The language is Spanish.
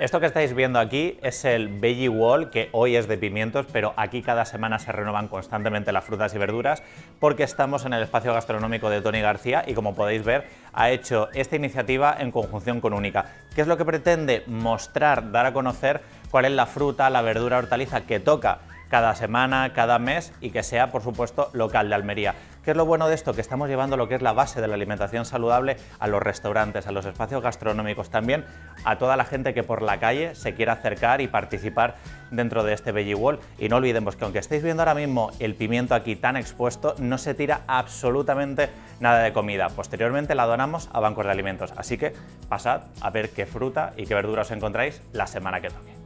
Esto que estáis viendo aquí es el Veggie Wall, que hoy es de pimientos, pero aquí cada semana se renuevan constantemente las frutas y verduras, porque estamos en el espacio gastronómico de Tony García y como podéis ver, ha hecho esta iniciativa en conjunción con Única. ¿Qué es lo que pretende? Mostrar, dar a conocer cuál es la fruta, la verdura, hortaliza que toca cada semana, cada mes y que sea, por supuesto, local de Almería. ¿Qué es lo bueno de esto? Que estamos llevando lo que es la base de la alimentación saludable a los restaurantes, a los espacios gastronómicos, también a toda la gente que por la calle se quiera acercar y participar dentro de este Veggie Wall. Y no olvidemos que aunque estéis viendo ahora mismo el pimiento aquí tan expuesto, no se tira absolutamente nada de comida. Posteriormente la donamos a bancos de alimentos. Así que pasad a ver qué fruta y qué verdura os encontráis la semana que toque.